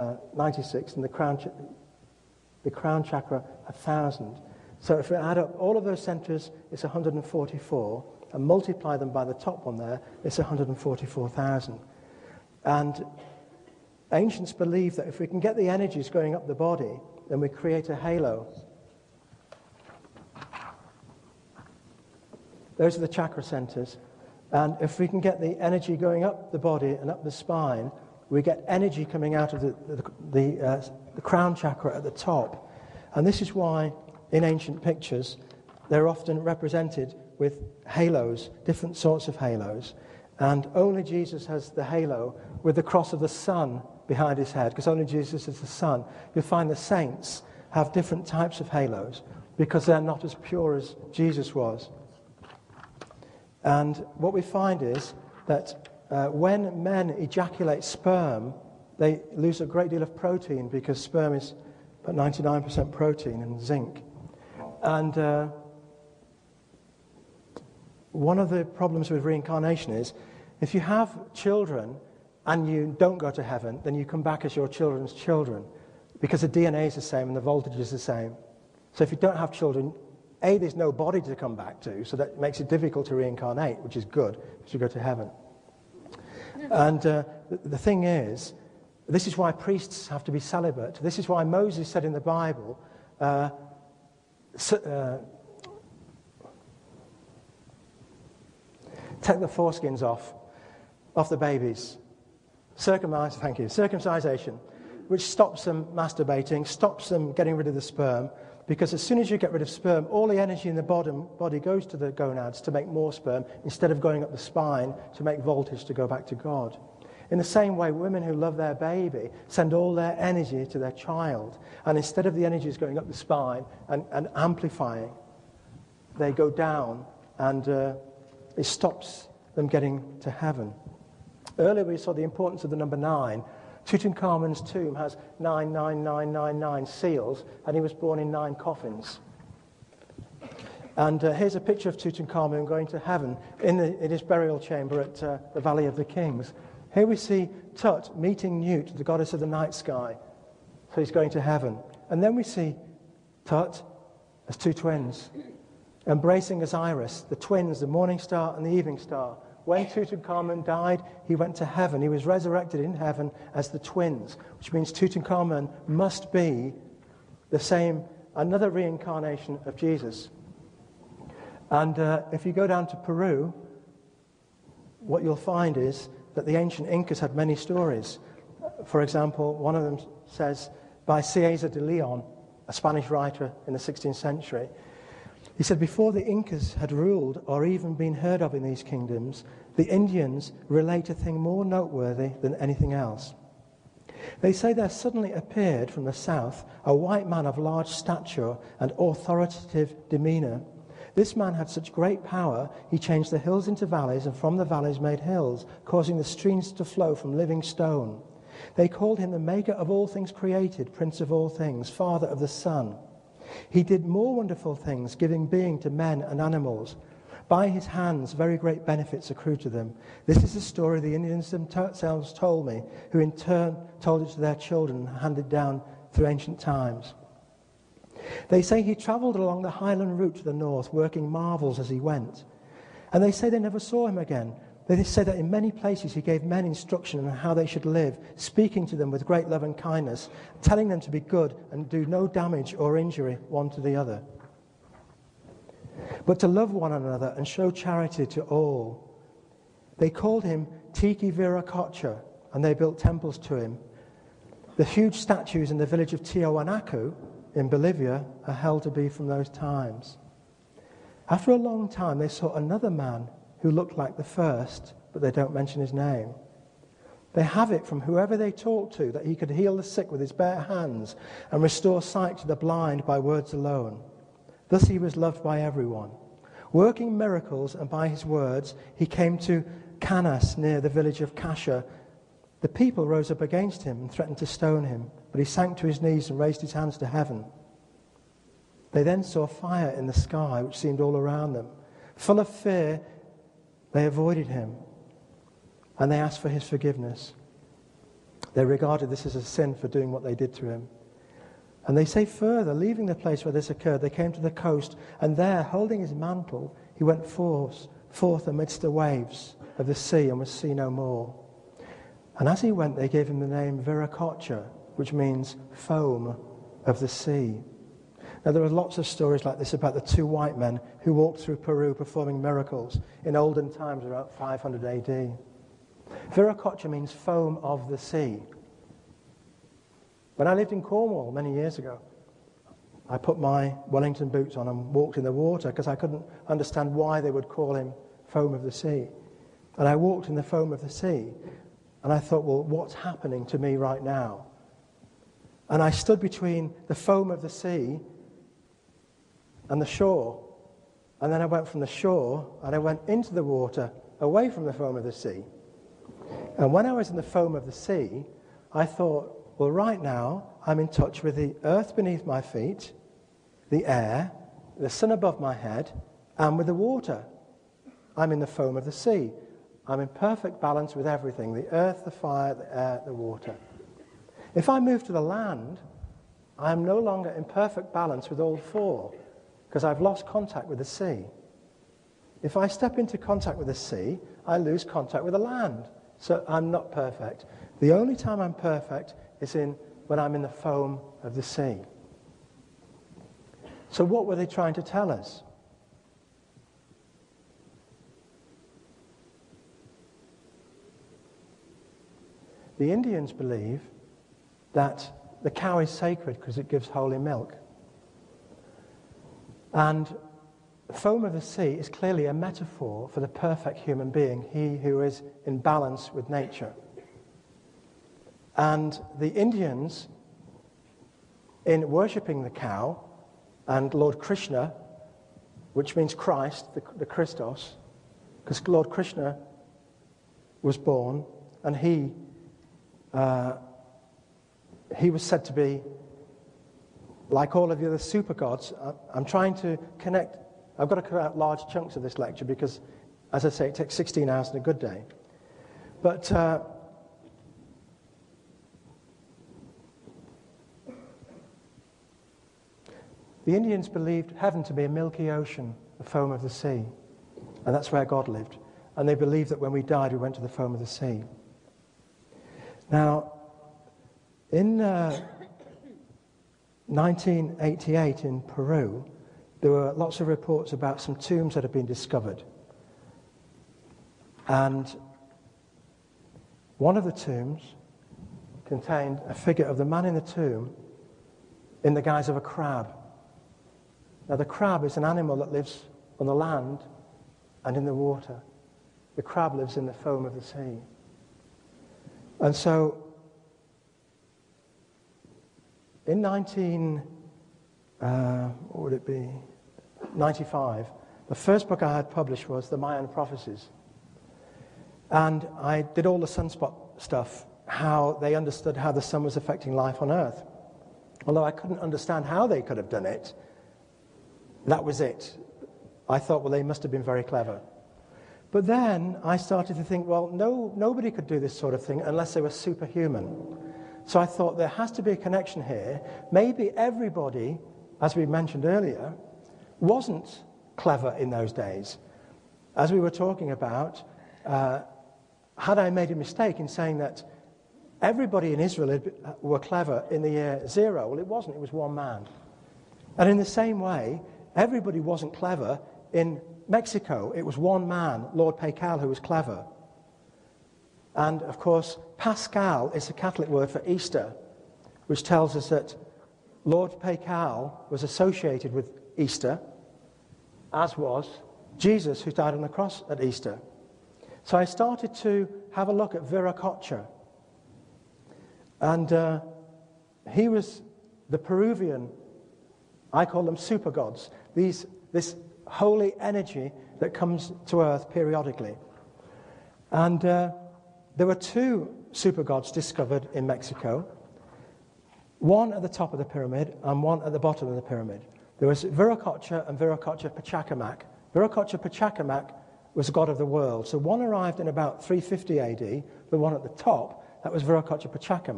uh, 96, and the crown, the crown chakra 1,000. So if we add up all of those centers, it's 144, and multiply them by the top one there, it's 144,000. And ancients believe that if we can get the energies going up the body, then we create a halo. Those are the chakra centers. And if we can get the energy going up the body and up the spine, we get energy coming out of the, the, the, uh, the crown chakra at the top. And this is why in ancient pictures they're often represented with halos, different sorts of halos. And only Jesus has the halo with the cross of the sun behind his head, because only Jesus is the sun. You'll find the saints have different types of halos because they're not as pure as Jesus was. And what we find is that uh, when men ejaculate sperm, they lose a great deal of protein because sperm is about 99% protein and zinc. And uh, one of the problems with reincarnation is if you have children and you don't go to heaven, then you come back as your children's children because the DNA is the same and the voltage is the same. So if you don't have children, A, there's no body to come back to, so that makes it difficult to reincarnate, which is good because you go to heaven. And uh, the, thing is, this is why priests have to be celibate. This is why Moses said in the Bible, uh, uh, take the foreskins off, off the babies. Circumcise, thank you, circumcision, which stops them masturbating, stops them getting rid of the sperm, because as soon as you get rid of sperm, all the energy in the bottom, body goes to the gonads to make more sperm instead of going up the spine to make voltage to go back to God. In the same way, women who love their baby send all their energy to their child. And instead of the energies going up the spine and, and amplifying, they go down and uh, it stops them getting to heaven. Earlier, we saw the importance of the number nine. Tutankhamun's tomb has 99999 seals, and he was born in nine coffins. And uh, here's a picture of Tutankhamun going to heaven in, the, in his burial chamber at uh, the Valley of the Kings. Here we see Tut meeting Nut, the goddess of the night sky. So he's going to heaven. And then we see Tut as two twins, embracing Osiris, the twins, the morning star and the evening star. When Tutankhamun died, he went to heaven. He was resurrected in heaven as the twins, which means Tutankhamun must be the same, another reincarnation of Jesus. And uh, if you go down to Peru, what you'll find is that the ancient Incas had many stories. For example, one of them says by Cieza de Leon, a Spanish writer in the 16th century. He said, Before the Incas had ruled or even been heard of in these kingdoms, the Indians relate a thing more noteworthy than anything else. They say there suddenly appeared from the south a white man of large stature and authoritative demeanor this man had such great power, he changed the hills into valleys, and from the valleys made hills, causing the streams to flow from living stone. They called him the maker of all things created, prince of all things, father of the sun. He did more wonderful things, giving being to men and animals. By his hands, very great benefits accrue to them. This is the story the Indians themselves told me, who in turn told it to their children, handed down through ancient times. They say he traveled along the highland route to the north, working marvels as he went. And they say they never saw him again. They say that in many places he gave men instruction on how they should live, speaking to them with great love and kindness, telling them to be good and do no damage or injury one to the other. But to love one another and show charity to all. They called him Tiki Viracocha, and they built temples to him. The huge statues in the village of Tiahuanaco in Bolivia are held to be from those times. After a long time, they saw another man who looked like the first, but they don't mention his name. They have it from whoever they talk to that he could heal the sick with his bare hands and restore sight to the blind by words alone. Thus he was loved by everyone. Working miracles, and by his words, he came to Canas near the village of Kasha. The people rose up against him and threatened to stone him. But he sank to his knees and raised his hands to heaven. They then saw fire in the sky, which seemed all around them. Full of fear, they avoided him and they asked for his forgiveness. They regarded this as a sin for doing what they did to him. And they say further, leaving the place where this occurred, they came to the coast, and there, holding his mantle, he went forth, forth amidst the waves of the sea and was seen no more. And as he went, they gave him the name Viracocha, which means foam of the sea. Now, there are lots of stories like this about the two white men who walked through Peru performing miracles in olden times, around 500 AD. Viracocha means foam of the sea. When I lived in Cornwall many years ago, I put my Wellington boots on and walked in the water because I couldn't understand why they would call him foam of the sea. And I walked in the foam of the sea, and I thought, well, what's happening to me right now? And I stood between the foam of the sea and the shore. And then I went from the shore and I went into the water away from the foam of the sea. And when I was in the foam of the sea, I thought, well, right now I'm in touch with the earth beneath my feet, the air, the sun above my head, and with the water. I'm in the foam of the sea. I'm in perfect balance with everything the earth, the fire, the air, the water. If I move to the land, I am no longer in perfect balance with all four because I've lost contact with the sea. If I step into contact with the sea, I lose contact with the land. So I'm not perfect. The only time I'm perfect is in when I'm in the foam of the sea. So what were they trying to tell us? The Indians believe that the cow is sacred because it gives holy milk. And foam of the sea is clearly a metaphor for the perfect human being, he who is in balance with nature. And the Indians, in worshipping the cow and Lord Krishna, which means Christ, the, the Christos, because Lord Krishna was born and he, uh, he was said to be like all of the other super gods, I'm trying to connect. I've got to cut out large chunks of this lecture because, as I say, it takes 16 hours in a good day. But uh, the Indians believed heaven to be a milky ocean, the foam of the sea. And that's where God lived. And they believed that when we died, we went to the foam of the sea. Now, in. Uh, 1988 in Peru, there were lots of reports about some tombs that had been discovered. And one of the tombs contained a figure of the man in the tomb in the guise of a crab. Now, the crab is an animal that lives on the land and in the water. The crab lives in the foam of the sea. And so in 19, uh, what would it be? 95, the first book I had published was The Mayan Prophecies. And I did all the sunspot stuff, how they understood how the sun was affecting life on Earth. Although I couldn't understand how they could have done it, that was it. I thought, well, they must have been very clever. But then I started to think, well, no, nobody could do this sort of thing unless they were superhuman. So I thought there has to be a connection here. Maybe everybody, as we mentioned earlier, wasn't clever in those days. As we were talking about, uh, had I made a mistake in saying that everybody in Israel had, uh, were clever in the year zero? Well, it wasn't, it was one man. And in the same way, everybody wasn't clever in Mexico. It was one man, Lord Pacal, who was clever. And of course, Paschal is a Catholic word for Easter, which tells us that Lord Pacal was associated with Easter, as was Jesus, who died on the cross at Easter. So I started to have a look at Viracocha. And uh, he was the Peruvian, I call them super gods, these, this holy energy that comes to earth periodically. And uh, there were two super gods discovered in Mexico one at the top of the pyramid and one at the bottom of the pyramid. There was Viracocha and Viracocha Pachacamac. Viracocha Pachacamac was god of the world. So one arrived in about 350 AD, the one at the top, That was Viracocha Pachacam.